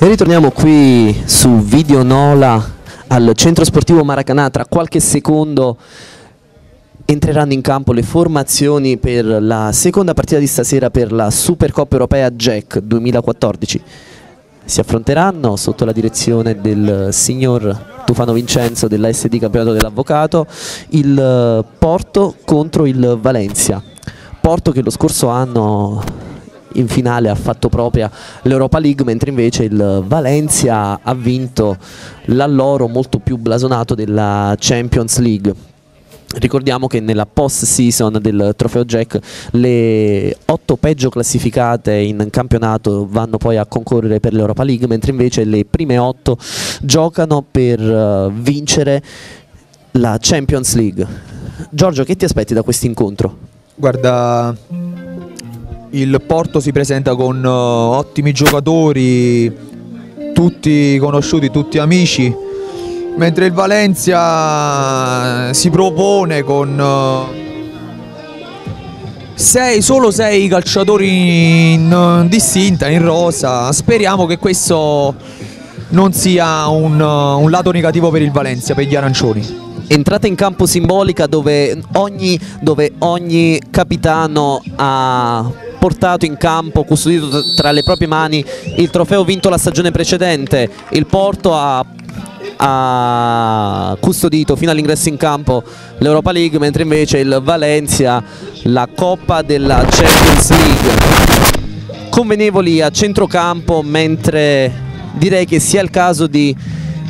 E ritorniamo qui su Video Nola al centro sportivo Maracanã. Tra qualche secondo entreranno in campo le formazioni per la seconda partita di stasera per la Supercoppa Europea Jack 2014. Si affronteranno sotto la direzione del signor Tufano Vincenzo della SD Campionato dell'Avvocato il Porto contro il Valencia. Porto che lo scorso anno in finale ha fatto propria l'Europa League mentre invece il Valencia ha vinto l'alloro molto più blasonato della Champions League Ricordiamo che nella post season del trofeo Jack le otto peggio classificate in campionato vanno poi a concorrere per l'Europa League, mentre invece le prime otto giocano per uh, vincere la Champions League. Giorgio, che ti aspetti da questo incontro? Guarda, il Porto si presenta con uh, ottimi giocatori, tutti conosciuti, tutti amici, mentre il Valencia si propone con uh, sei, solo sei calciatori in distinta, in rosa. Speriamo che questo non sia un, un lato negativo per il Valencia, per gli arancioni entrata in campo simbolica dove ogni, dove ogni capitano ha portato in campo, custodito tra le proprie mani il trofeo vinto la stagione precedente. Il Porto ha, ha custodito fino all'ingresso in campo l'Europa League, mentre invece il Valencia la Coppa della Champions League. Convenevoli a centrocampo, mentre direi che sia il caso di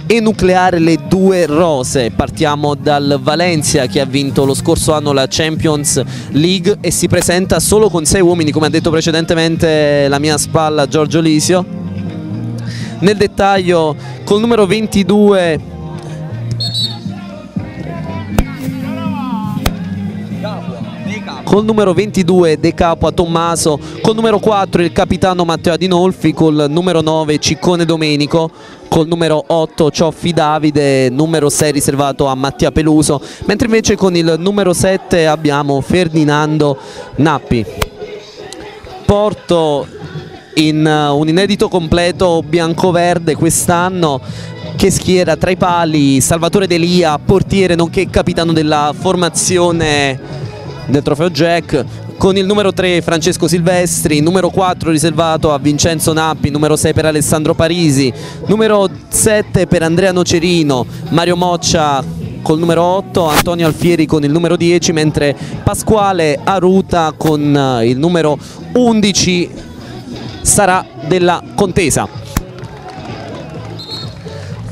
enucleare le due rose. Partiamo dal Valencia che ha vinto lo scorso anno la Champions League e si presenta solo con sei uomini, come ha detto precedentemente la mia spalla Giorgio Lisio. Nel dettaglio col numero 22 col numero 22 De Capo a Tommaso, col numero 4 il capitano Matteo Adinolfi, col numero 9 Ciccone Domenico, col numero 8 Cioffi Davide, numero 6 riservato a Mattia Peluso, mentre invece con il numero 7 abbiamo Ferdinando Nappi. Porto in uh, un inedito completo bianco-verde quest'anno che schiera tra i pali Salvatore Delia, portiere nonché capitano della formazione del trofeo Jack, con il numero 3 Francesco Silvestri, numero 4 riservato a Vincenzo Nappi, numero 6 per Alessandro Parisi, numero 7 per Andrea Nocerino, Mario Moccia col numero 8, Antonio Alfieri con il numero 10, mentre Pasquale Aruta con eh, il numero 11 sarà della contesa.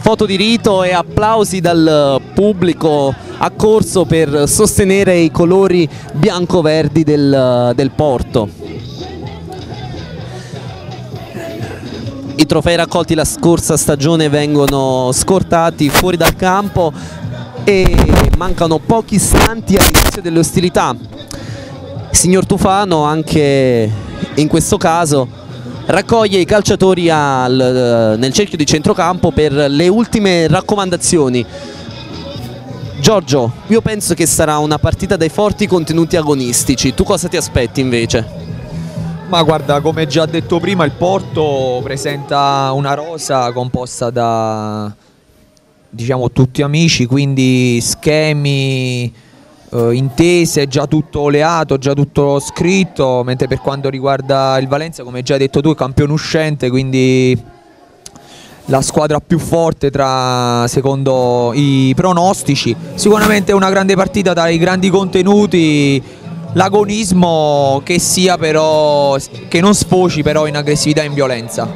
Foto di rito e applausi dal pubblico accorso per sostenere i colori bianco-verdi del, del Porto. I trofei raccolti la scorsa stagione vengono scortati fuori dal campo e mancano pochi istanti all'inizio delle ostilità. Il signor Tufano anche in questo caso raccoglie i calciatori al, nel cerchio di centrocampo per le ultime raccomandazioni Giorgio, io penso che sarà una partita dai forti contenuti agonistici, tu cosa ti aspetti invece? Ma guarda, come già detto prima, il Porto presenta una rosa composta da diciamo tutti amici, quindi schemi, eh, intese, già tutto oleato, già tutto scritto, mentre per quanto riguarda il Valencia, come già detto tu, è campione uscente, quindi la squadra più forte tra, secondo i pronostici. Sicuramente una grande partita dai grandi contenuti, l'agonismo che sia però che non sfoci però in aggressività e in violenza.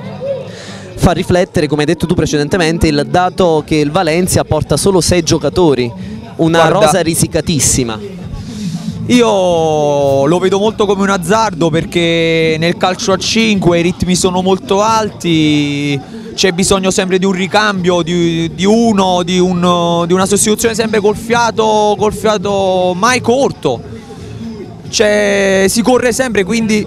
Fa riflettere, come hai detto tu precedentemente, il dato che il Valencia porta solo 6 giocatori, una Guarda, rosa risicatissima. Io lo vedo molto come un azzardo perché nel calcio a 5 i ritmi sono molto alti, c'è bisogno sempre di un ricambio, di, di uno, di, un, di, una sostituzione sempre col fiato, col fiato mai corto. Cioè, si corre sempre, quindi...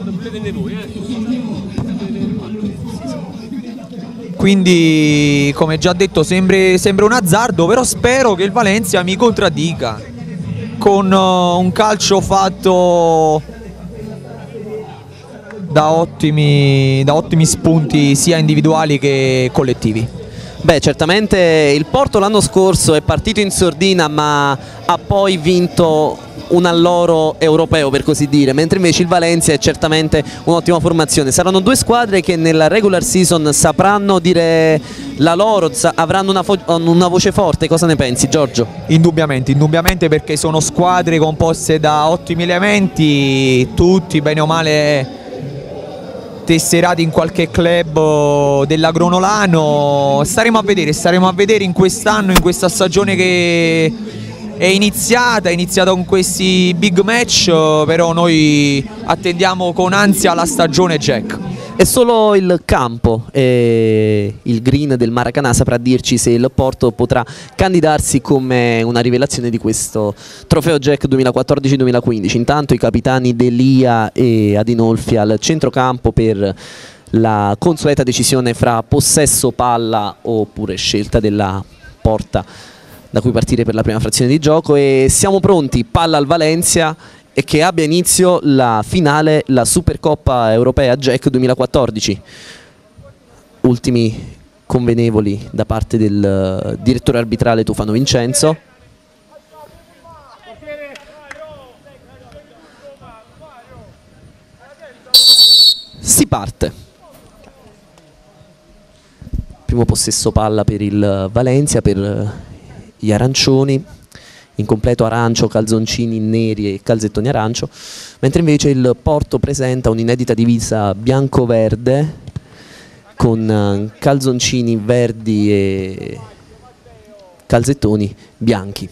Quindi, come già detto, sembra, sembra un azzardo, però spero che il Valencia mi contraddica con uh, un calcio fatto da ottimi, da ottimi spunti sia individuali che collettivi. Beh, certamente il Porto l'anno scorso è partito in sordina ma ha poi vinto un alloro europeo per così dire, mentre invece il Valencia è certamente un'ottima formazione. Saranno due squadre che nella regular season sapranno dire la loro, avranno una, una voce forte, cosa ne pensi Giorgio? Indubbiamente, indubbiamente perché sono squadre composte da ottimi elementi, tutti bene o male tesserati in qualche club dell'Agronolano staremo a vedere, staremo a vedere in quest'anno, in questa stagione che è iniziata, è iniziata con questi big match, però noi attendiamo con ansia la stagione Jack. È solo il campo e il green del Maracanã saprà dirci se il Porto potrà candidarsi come una rivelazione di questo trofeo Jack 2014-2015. Intanto i capitani Delia e Adinolfi al centrocampo per la consueta decisione fra possesso palla oppure scelta della porta da cui partire per la prima frazione di gioco e siamo pronti, palla al Valencia e che abbia inizio la finale, la Supercoppa Europea Jack 2014. Ultimi convenevoli da parte del direttore arbitrale Tufano Vincenzo. Si parte. Primo possesso palla per il Valencia, per gli arancioni, in completo arancio, calzoncini neri e calzettoni arancio, mentre invece il Porto presenta un'inedita divisa bianco-verde con eh, calzoncini verdi e calzettoni bianchi.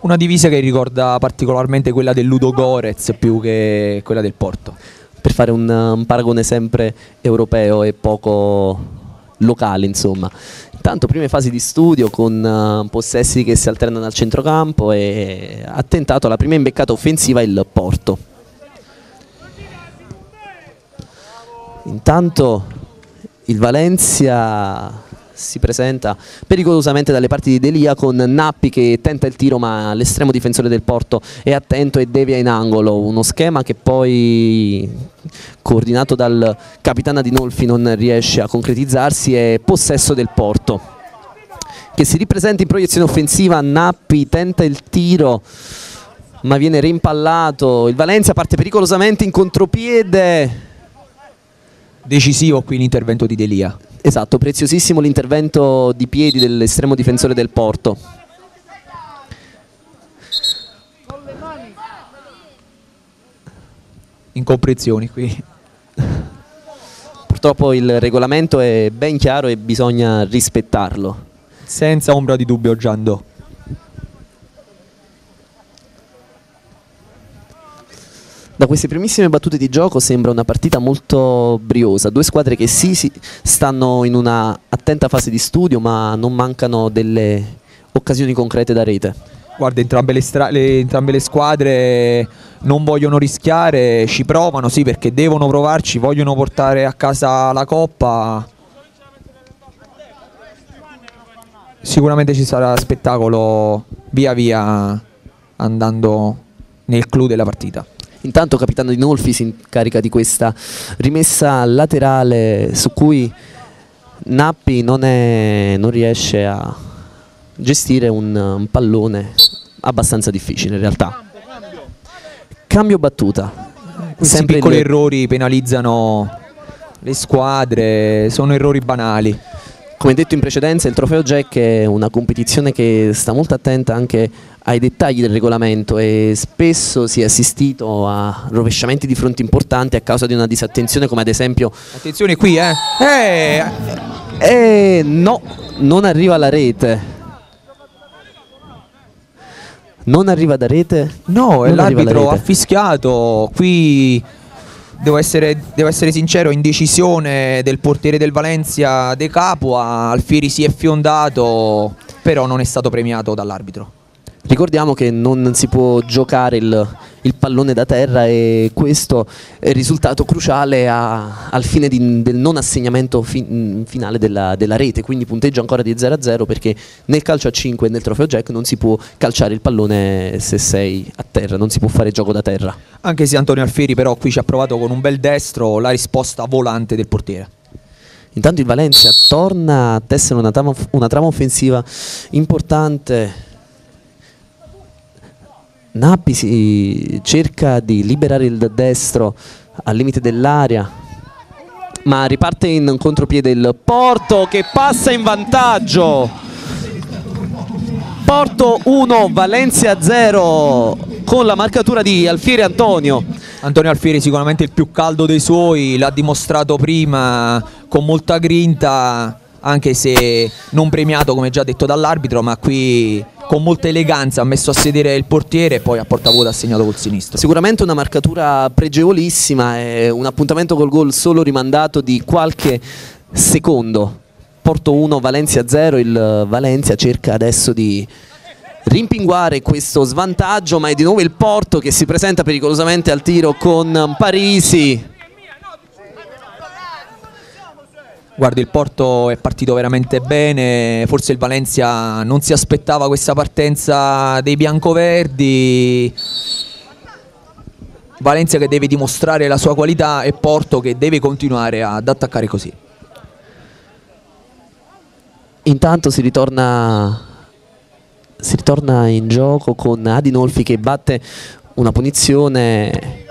Una divisa che ricorda particolarmente quella del Ludo Gorez più che quella del Porto. Per fare un, un paragone sempre europeo e poco locale insomma. Intanto prime fasi di studio con uh, possessi che si alternano al centrocampo e ha tentato la prima imbeccata offensiva il Porto. Intanto il Valencia si presenta pericolosamente dalle parti di Delia con Nappi che tenta il tiro ma l'estremo difensore del Porto è attento e devia in angolo, uno schema che poi coordinato dal capitano Adinolfi non riesce a concretizzarsi è possesso del Porto. Che si ripresenta in proiezione offensiva, Nappi tenta il tiro ma viene rimpallato, il Valencia parte pericolosamente in contropiede decisivo qui l'intervento di Delia Esatto, preziosissimo l'intervento di piedi dell'estremo difensore del Porto. Incomprensioni qui. Purtroppo il regolamento è ben chiaro e bisogna rispettarlo. Senza ombra di dubbio Giando. Da queste primissime battute di gioco sembra una partita molto briosa, due squadre che sì, sì stanno in una attenta fase di studio ma non mancano delle occasioni concrete da rete. Guarda, entrambe le, le, entrambe le, squadre non vogliono rischiare, ci provano, sì, perché devono provarci, vogliono portare a casa la coppa. Sicuramente ci sarà spettacolo via via andando nel clou della partita. Intanto capitano di Nolfi si incarica di questa rimessa laterale su cui Nappi non, è, non riesce a gestire un, un, pallone abbastanza difficile in realtà. Cambio battuta. Questi Sempre piccoli il... errori penalizzano le squadre, sono errori banali. Come detto in precedenza, il trofeo Jack è una competizione che sta molto attenta anche ai dettagli del regolamento e spesso si è assistito a rovesciamenti di fronte importanti a causa di una disattenzione come ad esempio... Attenzione qui, eh! Eh, eh no, non arriva la rete. Non arriva da rete? No, l'arbitro ha fischiato. Qui devo essere, devo essere, sincero, indecisione del portiere del Valencia De Capua, Alfieri si è fiondato, però non è stato premiato dall'arbitro. Ricordiamo che non si può giocare il, il pallone da terra e questo è il risultato cruciale a, al fine di, del non assegnamento fin, finale della, della, rete, quindi punteggio ancora di 0-0 perché nel calcio a 5 e nel trofeo Jack non si può calciare il pallone se sei a terra, non si può fare gioco da terra. Anche se Antonio Alfieri però qui ci ha provato con un bel destro la risposta volante del portiere. Intanto il Valencia torna a tessere una trama, una trama offensiva importante Nappi cerca di liberare il destro al limite dell'area ma riparte in contropiede il Porto che passa in vantaggio. Porto 1 Valencia 0 con la marcatura di Alfieri Antonio. Antonio Alfieri sicuramente il più caldo dei suoi l'ha dimostrato prima con molta grinta anche se non premiato come già detto dall'arbitro ma qui con molta eleganza ha messo a sedere il portiere e poi a portavoce ha segnato col sinistro. Sicuramente una marcatura pregevolissima e un appuntamento col gol solo rimandato di qualche secondo. Porto 1, Valencia 0, il Valencia cerca adesso di rimpinguare questo svantaggio ma è di nuovo il Porto che si presenta pericolosamente al tiro con Parisi Guardi, il Porto è partito veramente bene, forse il Valencia non si aspettava questa partenza dei biancoverdi. Valencia che deve dimostrare la sua qualità e Porto che deve continuare ad attaccare così. Intanto si ritorna, si ritorna in gioco con Adinolfi che batte una punizione.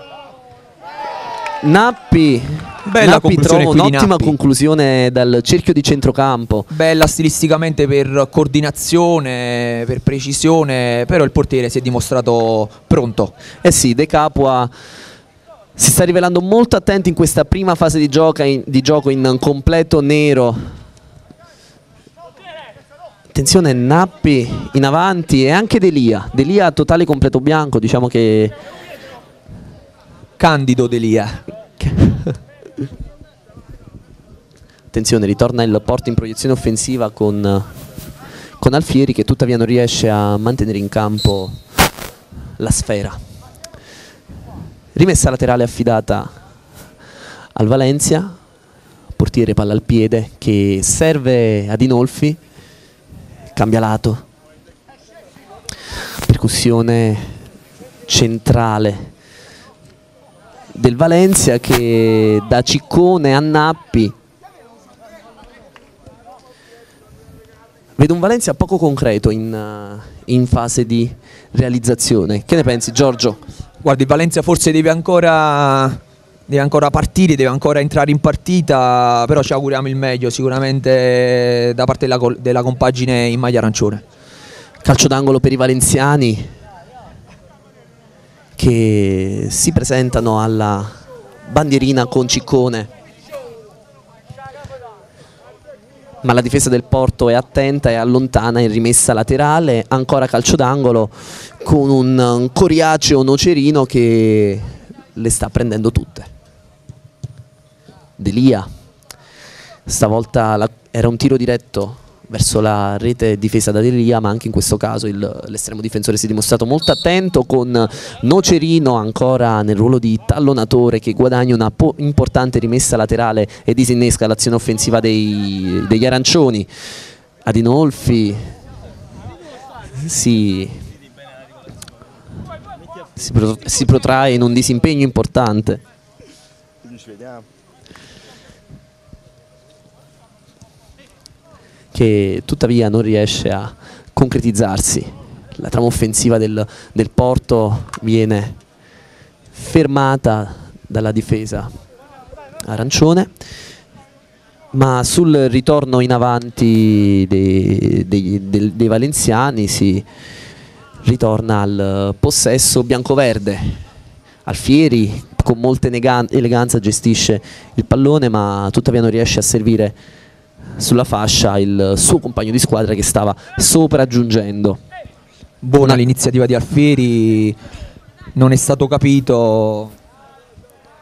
Nappi Bella Nappi trova un'ottima conclusione dal cerchio di centrocampo. Bella stilisticamente per coordinazione, per precisione, però il portiere si è dimostrato pronto. Eh sì, De Capua si sta rivelando molto attento in questa prima fase di, in, di gioco in completo nero. Attenzione Nappi in avanti e anche Delia. Delia totale completo bianco, diciamo che... Candido Delia. Attenzione, ritorna il porto in proiezione offensiva con, con Alfieri che tuttavia non riesce a mantenere in campo la sfera. Rimessa laterale affidata al Valencia, portiere palla al piede che serve ad Inolfi, cambia lato, percussione centrale del Valencia che da Ciccone a Nappi Vedo un Valencia poco concreto in, uh, in, fase di realizzazione. Che ne pensi Giorgio? Guardi, Valencia forse deve ancora, deve ancora partire, deve ancora entrare in partita, però ci auguriamo il meglio sicuramente da parte della, della compagine in maglia arancione. Calcio d'angolo per i valenziani che si presentano alla bandierina con Ciccone. Ma la difesa del Porto è attenta e allontana in rimessa laterale, ancora calcio d'angolo con un coriaceo nocerino che le sta prendendo tutte. Delia, stavolta era un tiro diretto verso la rete difesa da Delia ma anche in questo caso l'estremo difensore si è dimostrato molto attento con Nocerino ancora nel ruolo di tallonatore che guadagna una importante rimessa laterale e disinnesca l'azione offensiva dei, degli arancioni. Adinolfi si, si, pro, si protrae in un disimpegno importante. Ci vediamo che tuttavia non riesce a concretizzarsi. La trama offensiva del, del Porto viene fermata dalla difesa arancione ma sul ritorno in avanti dei, dei, dei, dei, valenziani si ritorna al possesso biancoverde Alfieri con molta eleganza gestisce il pallone ma tuttavia non riesce a servire sulla fascia il suo compagno di squadra che stava sopraggiungendo. Buona l'iniziativa di Alfieri, non è stato capito,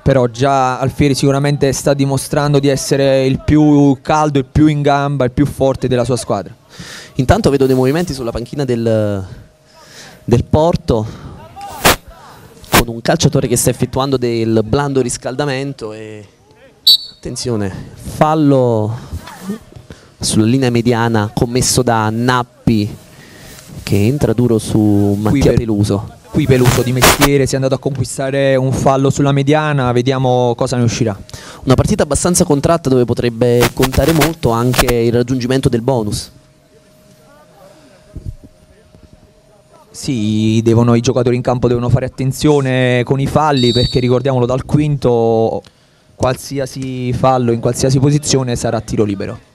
però già Alfieri sicuramente sta dimostrando di essere il più caldo, il più in gamba, il più forte della sua squadra. Intanto vedo dei movimenti sulla panchina del, del Porto con un calciatore che sta effettuando del blando riscaldamento e attenzione, fallo sulla linea mediana commesso da Nappi che entra duro su Mattia Peluso. Qui Peluso di mestiere si è andato a conquistare un fallo sulla mediana, vediamo cosa ne uscirà. Una partita abbastanza contratta dove potrebbe contare molto anche il raggiungimento del bonus. Sì, devono, i giocatori in campo devono fare attenzione con i falli perché ricordiamolo dal quinto qualsiasi fallo in qualsiasi posizione sarà tiro libero.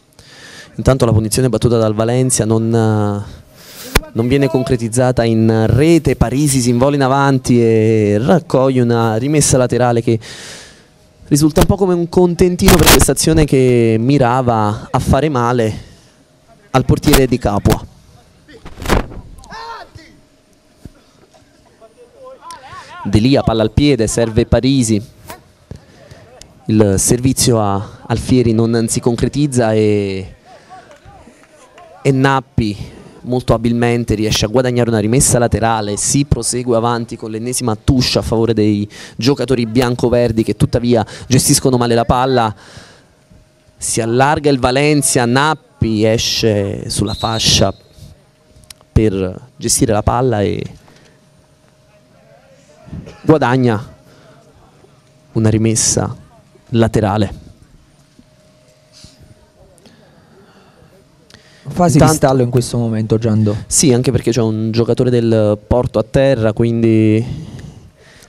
Intanto la punizione battuta dal Valencia non, non viene concretizzata in rete, Parisi si invola in avanti e raccoglie una rimessa laterale che risulta un po' come un contentino per questa azione che mirava a fare male al portiere di Capua. Delia palla al piede, serve Parisi. Il servizio a Alfieri non si concretizza e, e Nappi molto abilmente riesce a guadagnare una rimessa laterale, si prosegue avanti con l'ennesima tuscia a favore dei giocatori bianco-verdi che tuttavia gestiscono male la palla, si allarga il Valencia, Nappi esce sulla fascia per gestire la palla e guadagna una rimessa laterale. Fasi Intanto, di stallo in questo momento Giando. Sì, anche perché c'è un giocatore del Porto a terra, quindi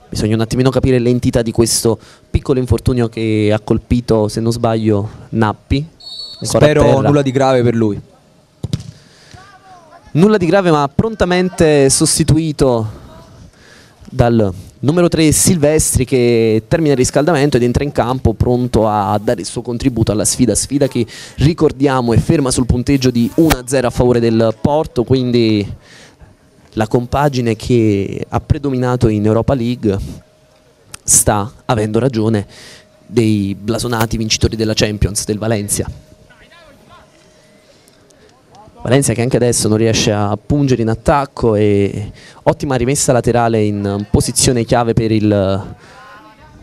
bisogna un attimino capire l'entità di questo piccolo infortunio che ha colpito, se non sbaglio, Nappi. Spero nulla di grave per lui. Nulla di grave ma prontamente sostituito dal numero 3 Silvestri che termina il riscaldamento ed entra in campo pronto a dare il suo contributo alla sfida, sfida che ricordiamo è ferma sul punteggio di 1-0 a favore del Porto, quindi la compagine che ha predominato in Europa League sta avendo ragione dei blasonati vincitori della Champions del Valencia. Valencia che anche adesso non riesce a pungere in attacco e ottima rimessa laterale in posizione chiave per il,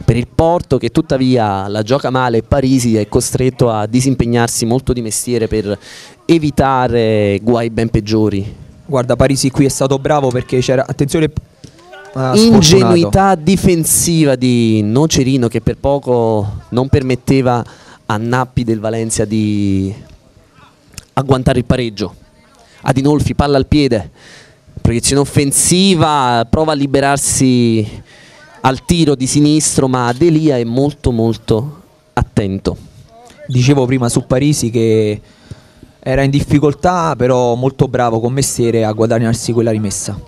per il Porto che tuttavia la gioca male Parisi è costretto a disimpegnarsi molto di mestiere per evitare guai ben peggiori. Guarda Parisi qui è stato bravo perché c'era, attenzione, ingenuità difensiva di Nocerino che per poco non permetteva a Nappi del Valencia di agguantare il pareggio. Adinolfi, palla al piede, proiezione offensiva, prova a liberarsi al tiro di sinistro, ma Delia è molto molto attento. Dicevo prima su Parisi che era in difficoltà, però molto bravo con mestiere a guadagnarsi quella rimessa.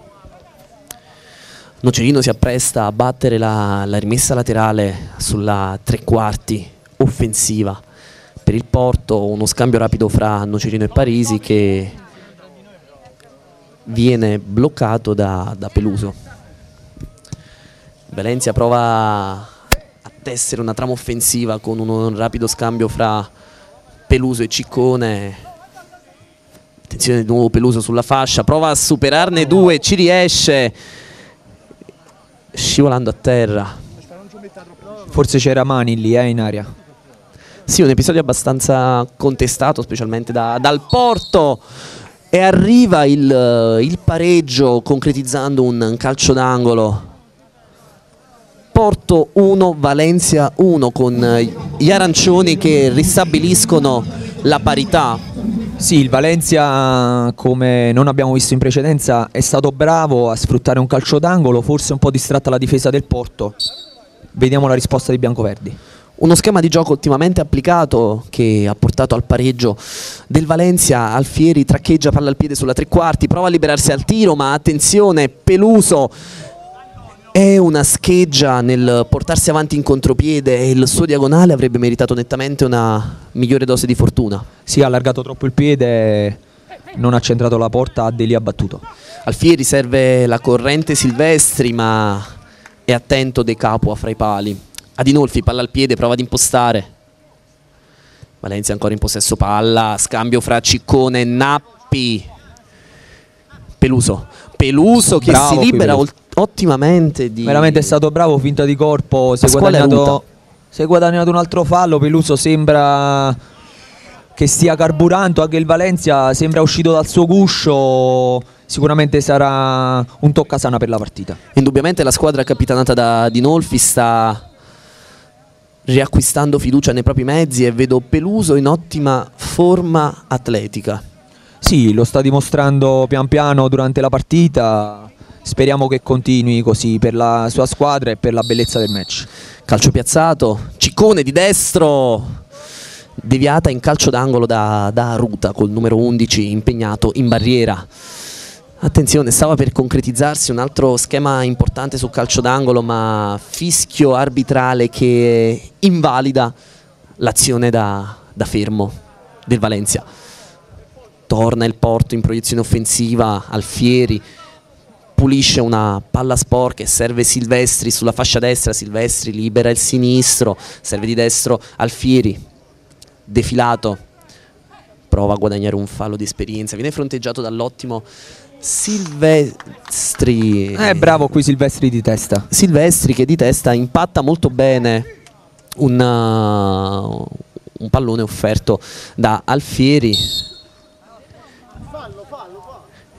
Nocerino si appresta a battere la, la rimessa laterale sulla tre quarti offensiva per il Porto, uno scambio rapido fra Nocerino e Parisi che viene bloccato da, da Peluso. Valencia prova a tessere una trama offensiva con un rapido scambio fra Peluso e Ciccone. Attenzione di nuovo Peluso sulla fascia, prova a superarne due, ci riesce, scivolando a terra. Forse c'era Mani lì eh, in aria. Sì, un episodio abbastanza contestato, specialmente da, dal Porto. E arriva il, il pareggio concretizzando un calcio d'angolo. Porto 1, Valencia 1 con gli arancioni che ristabiliscono la parità. Sì, il Valencia, come non abbiamo visto in precedenza, è stato bravo a sfruttare un calcio d'angolo, forse un po' distratta la difesa del Porto. Vediamo la risposta dei biancoverdi. Uno schema di gioco ottimamente applicato che ha portato al pareggio del Valencia, Alfieri traccheggia palla al piede sulla tre quarti, prova a liberarsi al tiro ma attenzione, Peluso è una scheggia nel portarsi avanti in contropiede e il suo diagonale avrebbe meritato nettamente una migliore dose di fortuna. Si è allargato troppo il piede, non ha centrato la porta, ha Deli abbattuto. Alfieri serve la corrente Silvestri ma è attento De Capua fra i pali. Adinolfi, palla al piede, prova ad impostare. Valencia ancora in possesso palla, scambio fra Ciccone e Nappi. Peluso, Peluso che Bravo, si libera ottimamente. Di... Veramente è stato bravo, finta di corpo, si è, guadagnato, si è guadagnato un altro fallo, Peluso sembra che stia carburando, anche il Valencia sembra uscito dal suo guscio, sicuramente sarà un toccasana per la partita. Indubbiamente la squadra capitanata da Dinolfi sta riacquistando fiducia nei propri mezzi e vedo Peluso in ottima forma atletica. Sì, lo sta dimostrando pian piano durante la partita, speriamo che continui così per la sua squadra e per la bellezza del match. Calcio piazzato, Ciccone di destro, deviata in calcio d'angolo da, da Aruta col numero 11 impegnato in barriera. Attenzione, stava per concretizzarsi un altro schema importante sul calcio d'angolo, ma fischio arbitrale che invalida l'azione da, da fermo del Valencia. Torna il Porto in proiezione offensiva, Alfieri pulisce una palla sporca e serve Silvestri sulla fascia destra, Silvestri libera il sinistro, serve di destro Alfieri, defilato, prova a guadagnare un fallo di esperienza, viene fronteggiato dall'ottimo Silvestri. Eh, bravo qui Silvestri di testa. Silvestri che di testa impatta molto bene un, uh, un pallone offerto da Alfieri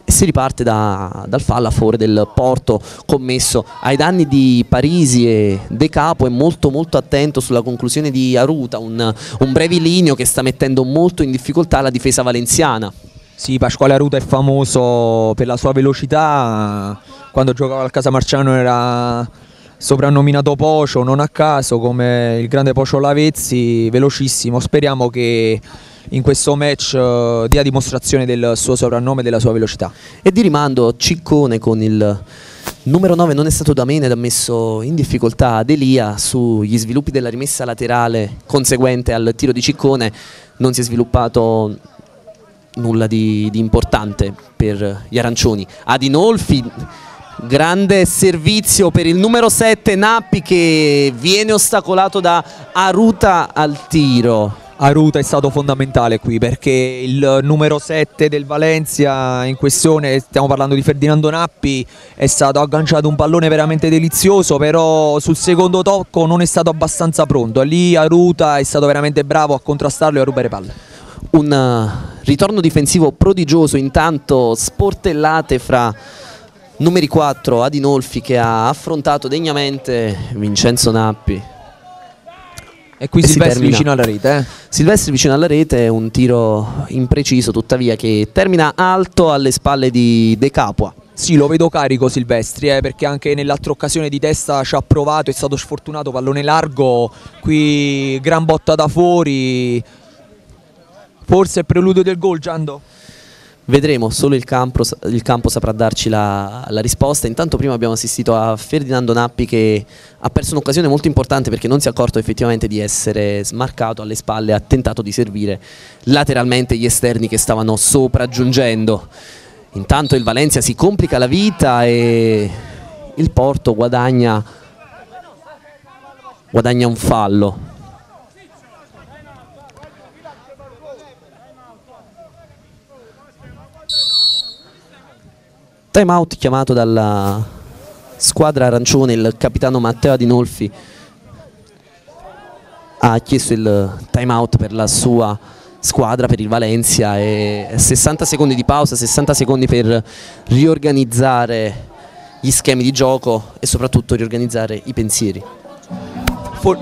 e si riparte da- dal fallo a favore del Porto commesso ai danni di Parisi e De Capo è molto molto attento sulla conclusione di Aruta un, un brevilineo che sta mettendo molto in difficoltà la difesa valenziana Sì, Pasquale Aruta è famoso per la sua velocità, quando giocava al Casamarciano era soprannominato Pocio, non a caso come il grande Pocio Lavezzi, velocissimo, speriamo che in questo match eh, dia dimostrazione del suo soprannome e della sua velocità. e di rimando Ciccone con il numero 9 non è stato da meno ed ha messo in difficoltà Delia sugli sviluppi della rimessa laterale conseguente al tiro di Ciccone. Non si è sviluppato nulla di, di importante per gli arancioni Adinolfi grande servizio per il numero 7 Nappi che viene ostacolato da Aruta al tiro Aruta è stato fondamentale qui perché il numero 7 del Valencia in questione, stiamo parlando di Ferdinando Nappi, è stato agganciato un pallone veramente delizioso, però sul secondo tocco non è stato abbastanza pronto. Lì Aruta è stato veramente bravo a contrastarlo e a rubare palle. Un eh, ritorno difensivo prodigioso intanto sportellate fra numeri 4 Adinolfi che ha affrontato degnamente Vincenzo Nappi E qui E si Silvestri vicino alla rete. eh. Silvestri vicino alla rete un tiro impreciso tuttavia che termina alto alle spalle di De Capua Sì, lo vedo carico Silvestri, eh, perché anche nell'altra occasione di testa ci ha provato, è stato sfortunato, pallone largo, qui gran botta da fuori. Forse è preludio del gol, Giando? Vedremo, solo il campo, il campo saprà darci la, la risposta. Intanto prima abbiamo assistito a Ferdinando Nappi che ha perso un'occasione molto importante perché non si è accorto effettivamente di essere smarcato alle spalle, ha tentato di servire lateralmente gli esterni che stavano sopraggiungendo. Intanto il Valencia si complica la vita e il Porto guadagna, guadagna un fallo. Time out chiamato dalla squadra arancione, il capitano Matteo Adinolfi ha chiesto il time out per la sua squadra, per il Valencia e 60 secondi di pausa, 60 secondi per riorganizzare gli schemi di gioco e soprattutto riorganizzare i pensieri. For-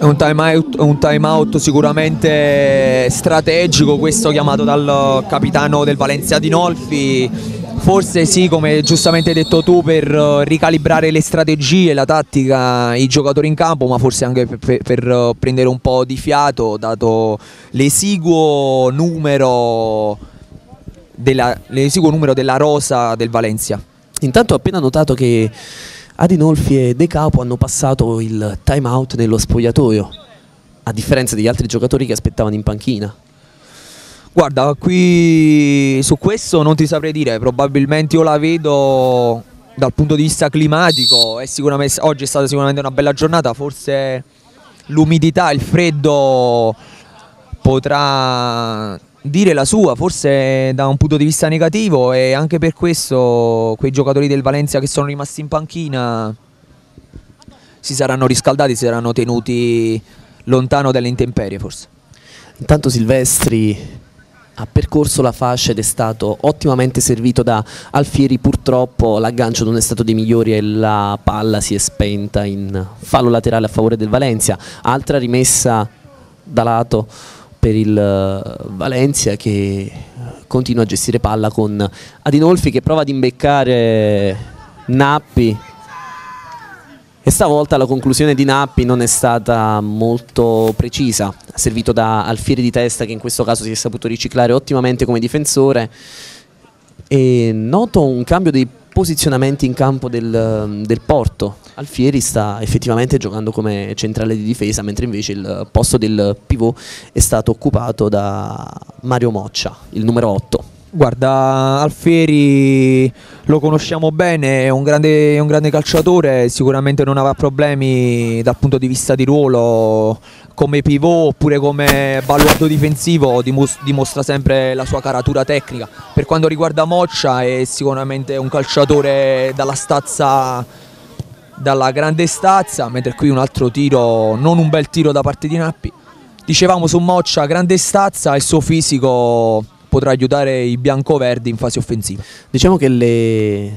È un time out, un time out sicuramente strategico, questo chiamato dal capitano del Valencia di Nolfi. Forse sì, come giustamente hai detto tu, per eh, ricalibrare le strategie, la tattica, i giocatori in campo, ma forse anche per, per- eh, prendere un po' di fiato, dato l'esiguo numero della, l'esiguo numero della rosa del Valencia. Intanto ho appena notato che Adinolfi e De Capo hanno passato il time out nello spogliatoio, a differenza degli altri giocatori che aspettavano in panchina. Guarda, qui su questo non ti saprei dire, probabilmente io la vedo dal punto di vista climatico, è oggi è stata sicuramente una bella giornata, forse l'umidità, il freddo potrà dire la sua, forse da un punto di vista negativo e anche per questo quei giocatori del Valencia che sono rimasti in panchina si saranno riscaldati, si saranno tenuti lontano dalle intemperie forse. Intanto Silvestri ha percorso la fascia ed è stato ottimamente servito da Alfieri, purtroppo l'aggancio non è stato dei migliori e la palla si è spenta in fallo laterale a favore del Valencia, altra rimessa da lato per il eh, Valencia che continua a gestire palla con Adinolfi che prova ad imbeccare Nappi. E stavolta la conclusione di Nappi non è stata molto precisa, servito da Alfieri di testa che in questo caso si è saputo riciclare ottimamente come difensore. E noto un cambio dei posizionamenti in campo del, del, Porto. Alfieri sta effettivamente giocando come centrale di difesa, mentre invece il posto del pivot è stato occupato da Mario Moccia, il numero 8. Guarda, Alfieri lo conosciamo bene, è un grande, un grande, calciatore, sicuramente non avrà problemi dal punto di vista di ruolo come pivot oppure come baluardo difensivo, dimostra sempre la sua caratura tecnica. Per quanto riguarda Moccia è sicuramente un calciatore dalla stazza dalla grande stazza, mentre qui un altro tiro, non un bel tiro da parte di Nappi. Dicevamo su Moccia, grande stazza il suo fisico potrà aiutare i biancoverdi in fase offensiva. Diciamo che le,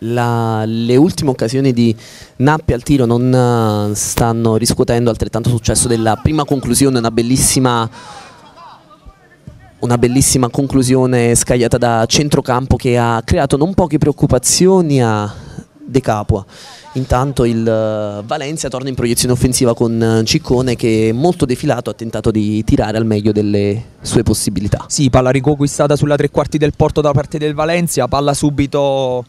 la, le ultime occasioni di Nappi al tiro non eh, stanno riscuotendo altrettanto successo della prima conclusione, una bellissima una bellissima conclusione scagliata da centrocampo che ha creato non poche preoccupazioni a De Capua. Intanto il eh, Valencia torna in proiezione offensiva con eh, Ciccone che molto defilato ha tentato di tirare al meglio delle sue possibilità. Sì, palla riconquistata sulla tre quarti del porto da parte del Valencia, palla subito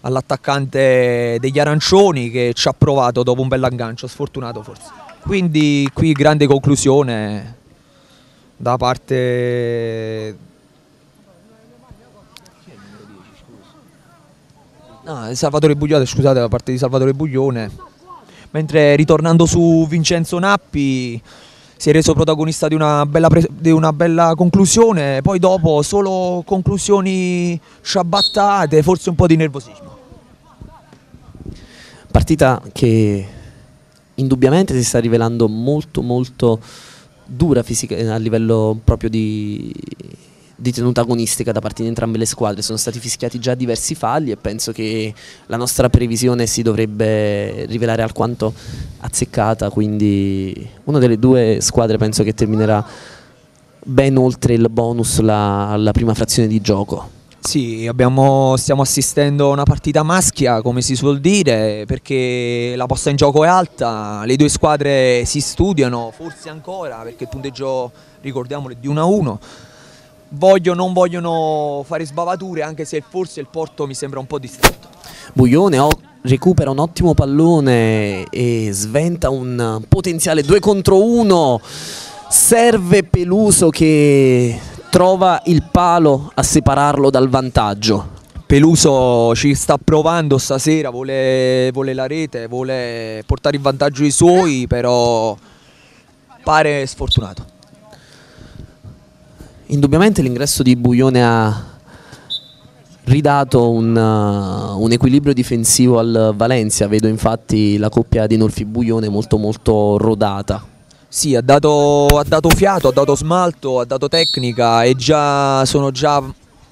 all'attaccante degli arancioni che ci ha provato dopo un bell'aggancio, sfortunato forse. Quindi qui grande conclusione da parte No, Salvatore Buglione, scusate, da parte di Salvatore Buglione. Mentre ritornando su Vincenzo Nappi si è reso protagonista di una bella, di una bella conclusione, poi dopo solo conclusioni sciabattate, forse un po' di nervosismo. Partita che indubbiamente si sta rivelando molto molto dura fisica, a livello proprio di di tenuta agonistica da parte di entrambe le squadre, sono stati fischiati già diversi falli e penso che la nostra previsione si dovrebbe rivelare alquanto azzeccata, quindi una delle due squadre penso che terminerà ben oltre il bonus la, la prima frazione di gioco. Sì, abbiamo, stiamo assistendo a una partita maschia, come si suol dire, perché la posta in gioco è alta, le due squadre si studiano, forse ancora, perché il punteggio, ricordiamolo, è di 1 a 1 voglio non vogliono fare sbavature anche se forse il Porto mi sembra un po' distratto. Buglione oh, recupera un ottimo pallone e sventa un potenziale 2 contro 1 serve Peluso che trova il palo a separarlo dal vantaggio. Peluso ci sta provando stasera, vuole, vuole la rete, vuole portare in vantaggio i suoi, però pare sfortunato. Indubbiamente l'ingresso di Buglione ha ridato un, uh, un, equilibrio difensivo al Valencia, vedo infatti la coppia di Nolfi Buglione molto molto rodata. Sì, ha dato, ha dato, fiato, ha dato smalto, ha dato tecnica e già, sono già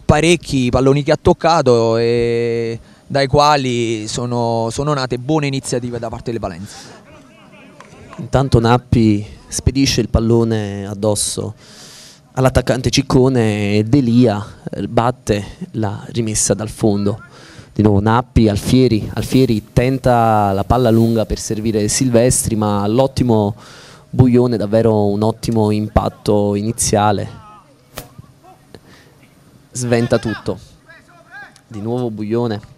parecchi i palloni che ha toccato e dai quali sono, sono nate buone iniziative da parte del Valencia. Intanto Nappi spedisce il pallone addosso all'attaccante Ciccone Delia eh, batte la rimessa dal fondo. Di nuovo Nappi, Alfieri, Alfieri tenta la palla lunga per servire Silvestri ma l'ottimo Buglione davvero un ottimo impatto iniziale. Sventa tutto. Di nuovo Buglione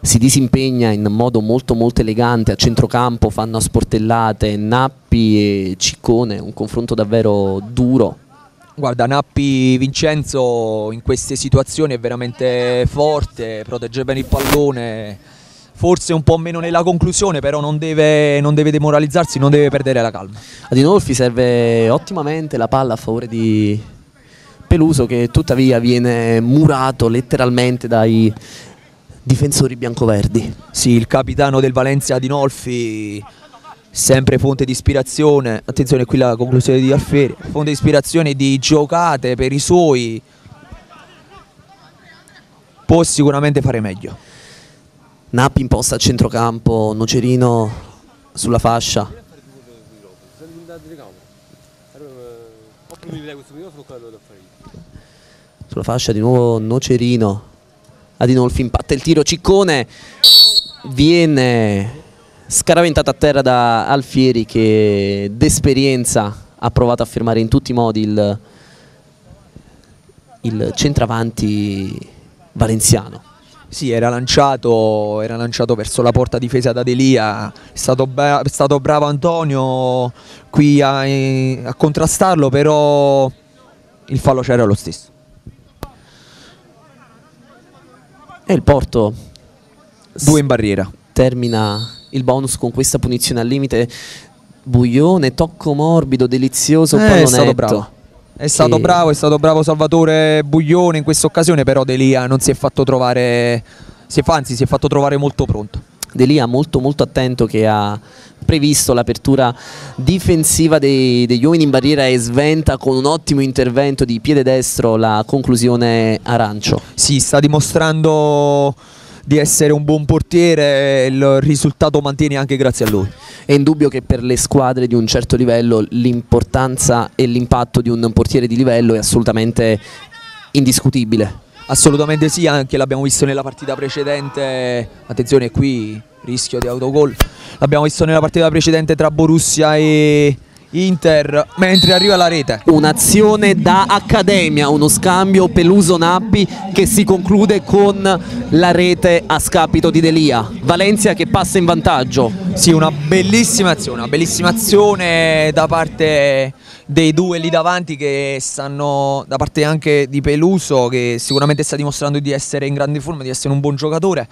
si disimpegna in modo molto molto elegante a centrocampo, fanno a sportellate Nappi e Ciccone, un confronto davvero duro Guarda, Nappi Vincenzo in queste situazioni è veramente forte, protegge bene il pallone, forse un po' meno nella conclusione, però non deve, non deve demoralizzarsi, non deve perdere la calma. Adinolfi serve ottimamente la palla a favore di Peluso che tuttavia viene murato letteralmente dai difensori biancoverdi. Sì, il capitano del Valencia Adinolfi sempre fonte di ispirazione, attenzione qui la conclusione di Alfieri, fonte di ispirazione di giocate per i suoi, può sicuramente fare meglio. Nappi imposta a centrocampo, Nocerino sulla fascia. Sulla fascia di nuovo Nocerino. Adinolfi impatta il tiro, Ciccone viene scaraventato a terra da Alfieri che d'esperienza ha provato a fermare in tutti i modi il, il centravanti valenziano. Sì, era lanciato, era lanciato, verso la porta difesa da Delia, è stato, è stato bravo Antonio qui a, a, contrastarlo, però il fallo c'era lo stesso. E il Porto due in barriera. Termina il bonus con questa punizione al limite. Buglione, tocco morbido, delizioso, eh, È stato bravo. È stato bravo, è stato bravo Salvatore Buglione in questa occasione, però Delia non si è fatto trovare, si è, anzi si è fatto trovare molto pronto. Delia molto molto attento che ha previsto l'apertura difensiva dei, degli uomini in barriera e sventa con un ottimo intervento di piede destro la conclusione arancio. Sì, sta dimostrando di essere un buon portiere il risultato mantiene anche grazie a lui. È indubbio che per le squadre di un certo livello l'importanza e l'impatto di un portiere di livello è assolutamente indiscutibile. Assolutamente sì, anche l'abbiamo visto nella partita precedente, attenzione qui rischio di autogol, l'abbiamo visto nella partita precedente tra Borussia e, Inter mentre arriva la rete. Un'azione da accademia, uno scambio Peluso-Nappi che si conclude con la rete a scapito di Delia. Valencia che passa in vantaggio. Sì, una bellissima azione, una bellissima azione da parte dei due lì davanti che stanno da parte anche di Peluso che sicuramente sta dimostrando di essere in grande forma, di essere un buon giocatore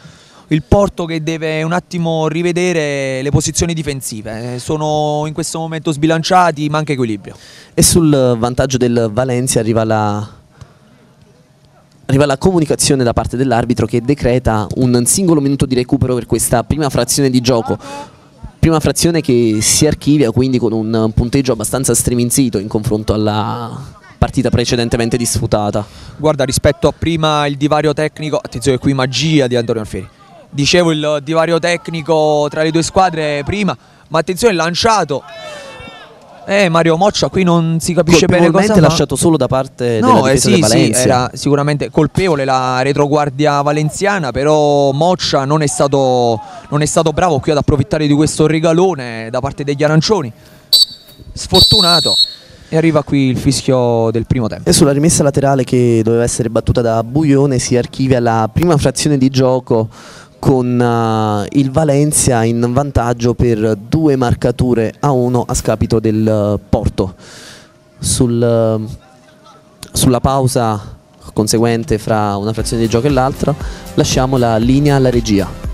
il Porto che deve un attimo rivedere le posizioni difensive, sono in questo momento sbilanciati, manca equilibrio. E sul vantaggio del Valencia arriva la, arriva la comunicazione da parte dell'arbitro che decreta un singolo minuto di recupero per questa prima frazione di gioco. Prima frazione che si archivia quindi con un punteggio abbastanza striminzito in confronto alla partita precedentemente disputata. Guarda, rispetto a prima il divario tecnico, attenzione qui magia di Antonio Alfieri dicevo il divario tecnico tra le due squadre prima, ma attenzione lanciato. Eh, Mario Moccia qui non si capisce bene cosa fa. lasciato solo da parte no, della eh sì, sì, era sicuramente colpevole la retroguardia valenziana, però Moccia non è, stato, non è stato bravo qui ad approfittare di questo regalone da parte degli arancioni. Sfortunato. E arriva qui il fischio del primo tempo. E sulla rimessa laterale che doveva essere battuta da Buione si archivia la prima frazione di gioco con uh, il Valencia in vantaggio per due marcature a uno a scapito del uh, Porto. Sul, uh, sulla pausa conseguente fra una frazione di gioco e l'altra lasciamo la linea alla regia.